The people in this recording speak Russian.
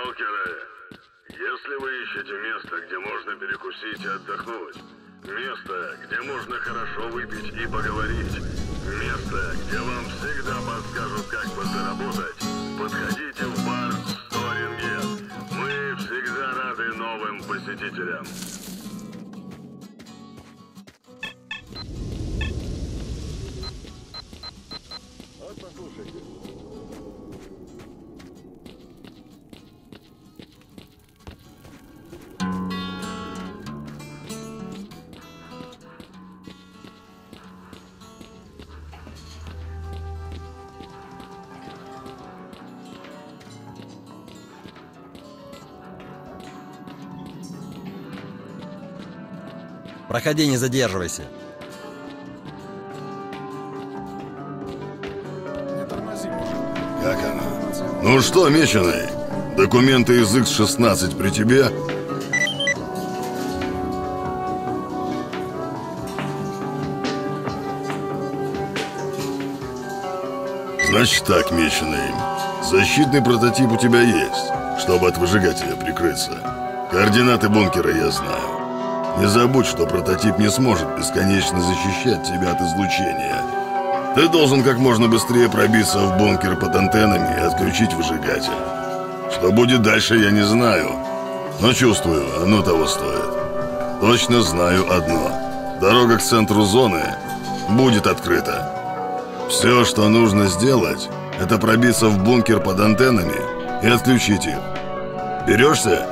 Сталкеры, если вы ищете место, где можно перекусить и отдохнуть, место, где можно хорошо выпить и поговорить, место, где вам всегда подскажут, как подзаработать, подходите в бар Сторинге. Мы всегда рады новым посетителям. Проходи, не задерживайся. Не тормози, мужик. Как она? Ну что, меченый, документы из X-16 при тебе? Значит так, меченый. Защитный прототип у тебя есть, чтобы от выжигателя прикрыться. Координаты бункера я знаю. Не забудь, что прототип не сможет бесконечно защищать тебя от излучения. Ты должен как можно быстрее пробиться в бункер под антеннами и отключить выжигатель. Что будет дальше, я не знаю. Но чувствую, оно того стоит. Точно знаю одно. Дорога к центру зоны будет открыта. Все, что нужно сделать, это пробиться в бункер под антеннами и отключить их. Берешься?